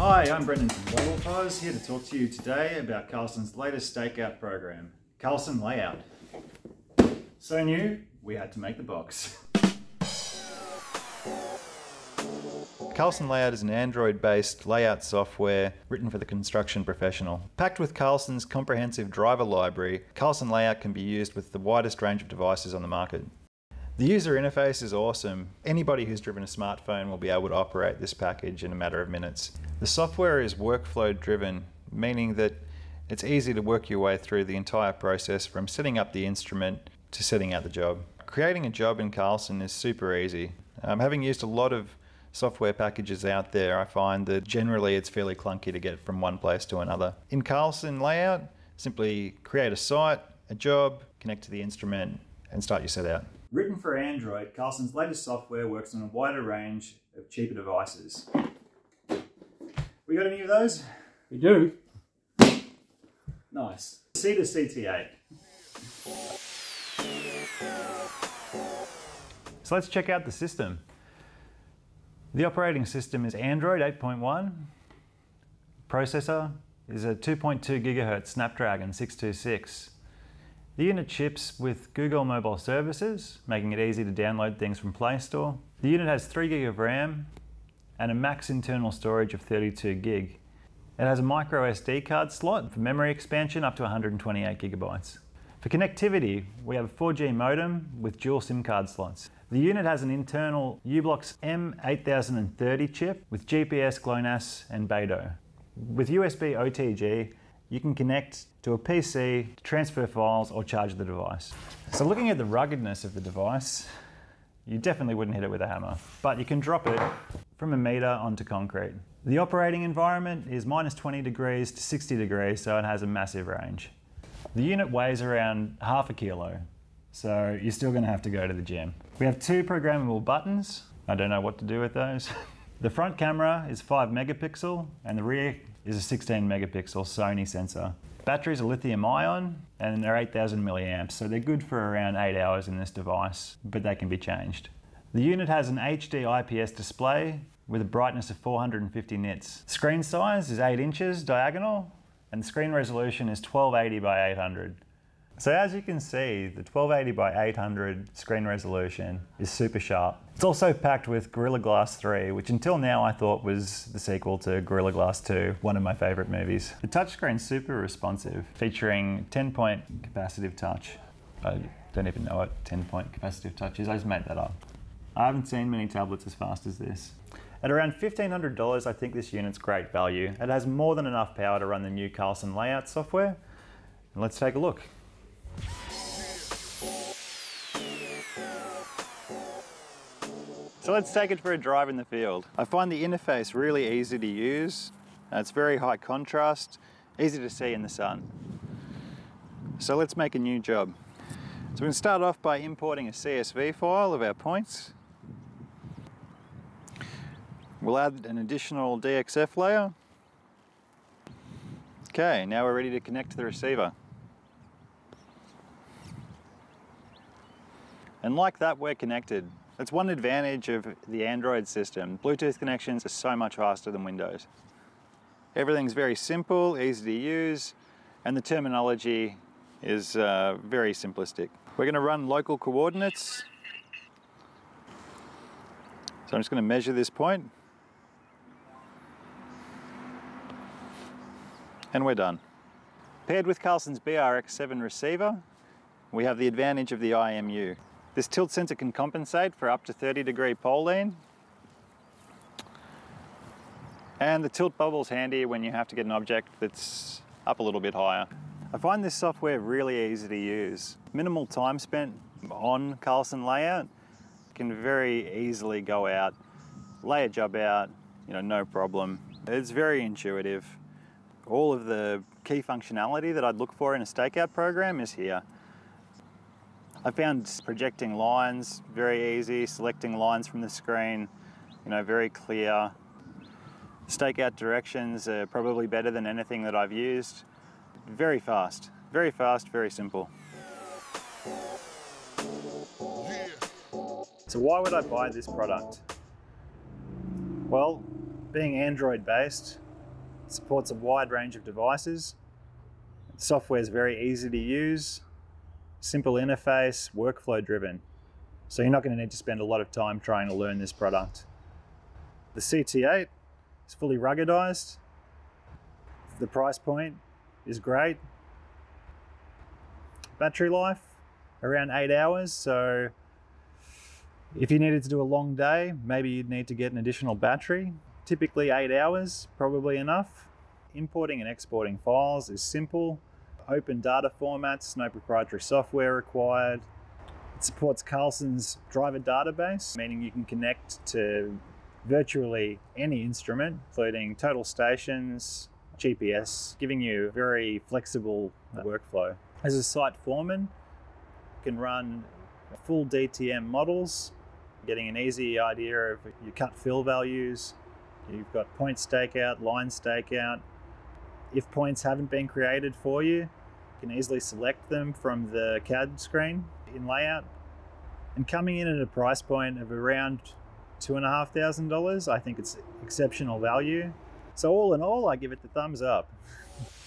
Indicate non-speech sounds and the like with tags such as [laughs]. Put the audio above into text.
Hey, I'm Brendan from Model Cars, here to talk to you today about Carlson's latest stakeout program, Carlson Layout. So new, we had to make the box. Carlson Layout is an Android-based layout software written for the construction professional. Packed with Carlson's comprehensive driver library, Carlson Layout can be used with the widest range of devices on the market. The user interface is awesome. Anybody who's driven a smartphone will be able to operate this package in a matter of minutes. The software is workflow driven, meaning that it's easy to work your way through the entire process from setting up the instrument to setting out the job. Creating a job in Carlson is super easy. Um, having used a lot of software packages out there, I find that generally it's fairly clunky to get from one place to another. In Carlson Layout, simply create a site, a job, connect to the instrument, and start your set out. Written for Android, Carlson's latest software works on a wider range of cheaper devices. We got any of those? We do. Nice. Cedar CT8. So let's check out the system. The operating system is Android 8.1. Processor is a 2.2 gigahertz Snapdragon 626. The unit ships with Google Mobile Services, making it easy to download things from Play Store. The unit has 3 gig of RAM and a max internal storage of 32 gig. It has a micro SD card slot for memory expansion up to 128 gigabytes. For connectivity, we have a 4G modem with dual SIM card slots. The unit has an internal u-blox M8030 chip with GPS, GLONASS and Beidou. With USB OTG, you can connect to a PC to transfer files or charge the device. So looking at the ruggedness of the device, you definitely wouldn't hit it with a hammer, but you can drop it from a meter onto concrete. The operating environment is minus 20 degrees to 60 degrees, so it has a massive range. The unit weighs around half a kilo, so you're still going to have to go to the gym. We have two programmable buttons. I don't know what to do with those. [laughs] the front camera is 5 megapixel and the rear is a 16 megapixel Sony sensor. Batteries are lithium ion and they're 8000 milliamps, so they're good for around 8 hours in this device, but they can be changed. The unit has an HD IPS display with a brightness of 450 nits. Screen size is 8 inches diagonal and the screen resolution is 1280 by 800. So as you can see, the 1280 by 800 screen resolution is super sharp. It's also packed with Gorilla Glass 3, which until now I thought was the sequel to Gorilla Glass 2, one of my favorite movies. The touchscreen's super responsive, featuring 10-point capacitive touch. I don't even know what 10-point capacitive touch is, I just made that up. I haven't seen many tablets as fast as this. At around $1,500, I think this unit's great value. It has more than enough power to run the new Carlson layout software. And let's take a look. So let's take it for a drive in the field. I find the interface really easy to use. Uh, it's very high contrast, easy to see in the sun. So let's make a new job. So we're going to start off by importing a CSV file of our points. We'll add an additional DXF layer. Okay, now we're ready to connect to the receiver. And like that, we're connected. That's one advantage of the Android system. Bluetooth connections are so much faster than Windows. Everything's very simple, easy to use, and the terminology is uh, very simplistic. We're going to run local coordinates. So I'm just going to measure this point. And we're done. Paired with Carlson's BRX7 receiver, we have the advantage of the IMU. This tilt sensor can compensate for up to 30 degree pole lean. And the tilt bubble's handy when you have to get an object that's up a little bit higher. I find this software really easy to use. Minimal time spent on Carlson layout can very easily go out, lay a job out, you know, no problem. It's very intuitive. All of the key functionality that I'd look for in a stakeout program is here. I found projecting lines very easy, selecting lines from the screen, you know, very clear. Stakeout directions are probably better than anything that I've used. Very fast, very fast, very simple. So why would I buy this product? Well, being Android based, supports a wide range of devices. Software is very easy to use, simple interface, workflow driven. So you're not going to need to spend a lot of time trying to learn this product. The CT8 is fully ruggedized. The price point is great. Battery life around eight hours. So if you needed to do a long day, maybe you'd need to get an additional battery. Typically eight hours, probably enough. Importing and exporting files is simple. Open data formats, no proprietary software required. It supports Carlson's driver database, meaning you can connect to virtually any instrument, including total stations, GPS, giving you a very flexible workflow. As a site foreman, you can run full DTM models, getting an easy idea of your cut fill values. You've got point stakeout, line stakeout. If points haven't been created for you, can easily select them from the CAD screen in layout. And coming in at a price point of around two and a half thousand dollars, I think it's exceptional value. So all in all, I give it the thumbs up. [laughs]